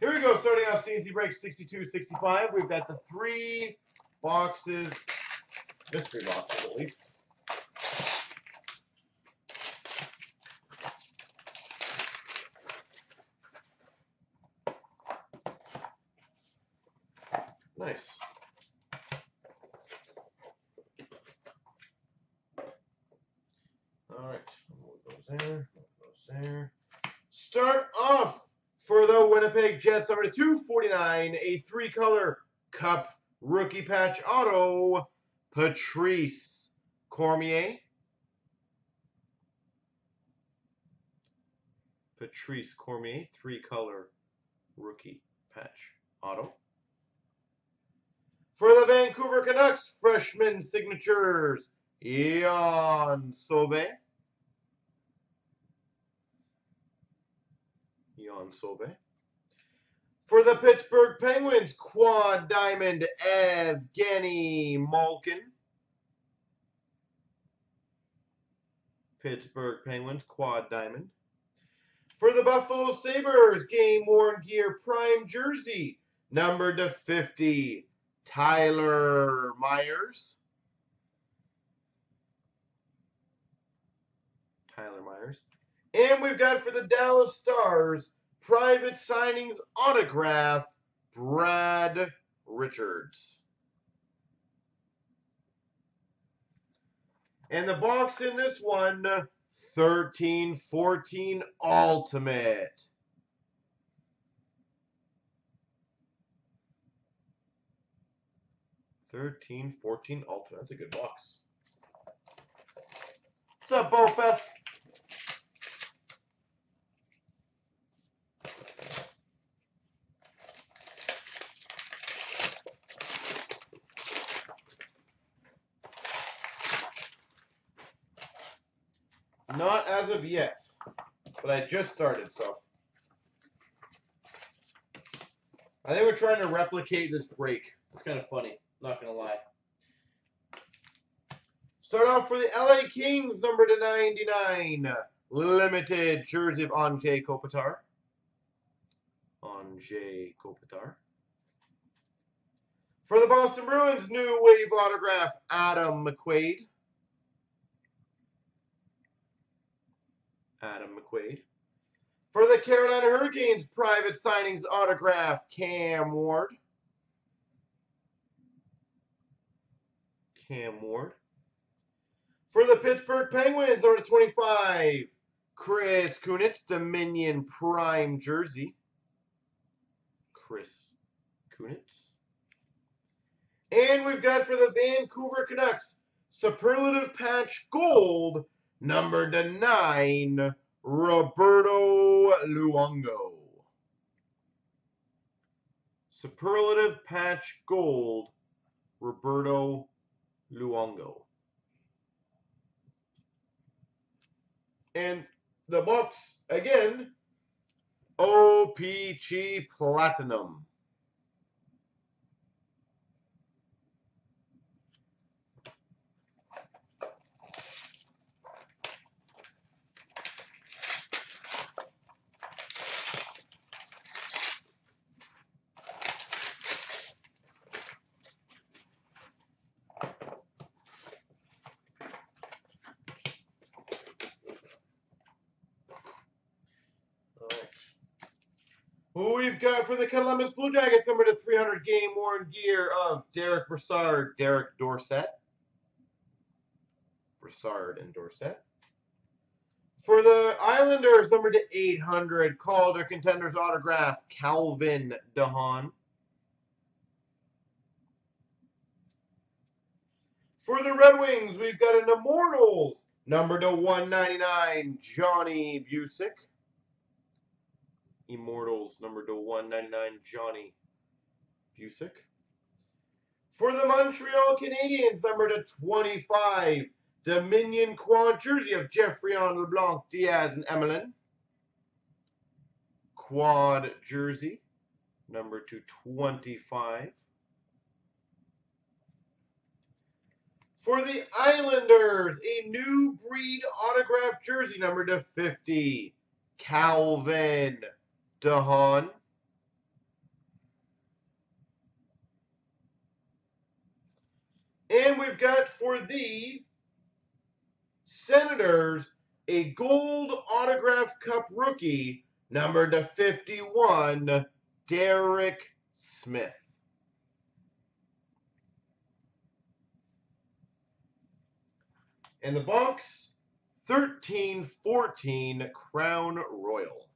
Here we go, starting off CNC break 62 65. We've got the three boxes, mystery boxes at least. Nice. All right, move those there, move those there. Start Winnipeg Jets, number 249, a three-color cup rookie patch auto, Patrice Cormier. Patrice Cormier, three-color rookie patch auto. For the Vancouver Canucks, freshman signatures, Yann Sauvé. Yann Sauvé. For the Pittsburgh Penguins, quad diamond, Evgeny Malkin. Pittsburgh Penguins, quad diamond. For the Buffalo Sabres, game worn gear prime jersey, number to 50, Tyler Myers. Tyler Myers. And we've got for the Dallas Stars, private signings autograph, Brad Richards. And the box in this one, 13 14 Ultimate. Thirteen, fourteen, ultimate. That's a good box. What's up, Bofeth? Not as of yet, but I just started, so. I think we're trying to replicate this break. It's kind of funny, not gonna lie. Start off for the LA Kings, number to 99. Limited jersey of Anze Kopitar. Anze Kopitar. For the Boston Bruins, new wave autograph, Adam McQuaid. Adam McQuaid. For the Carolina Hurricanes, private signings autograph, Cam Ward. Cam Ward. For the Pittsburgh Penguins, number 25, Chris Kunitz, Dominion Prime Jersey. Chris Kunitz. And we've got for the Vancouver Canucks, Superlative Patch Gold, number to 9, Roberto Luongo. Superlative Patch Gold, Roberto Luongo. And the box, again, OPC Platinum. We've got for the Columbus Blue Jackets, number to 300 game worn gear of Derick Brassard, Derek Dorsett. Brassard and Dorsett. For the Islanders, number to 800, Calder Contenders autograph, Calvin de Haan. For the Red Wings, we've got an Immortals, number to 199, Johnny Bucyk. Immortals, number to 199, Johnny Bucyk. For the Montreal Canadiens, number to 25, Dominion Quad jersey of Geoffrion LeBlanc, Diaz, and Emelin. Quad jersey, number to 25. For the Islanders, a new breed autograph jersey, number to 50, Calvin de Haan. And we've got for the Senators a gold autograph cup rookie, number to 51, Derek Smith. And the box, 1314 Crown Royal.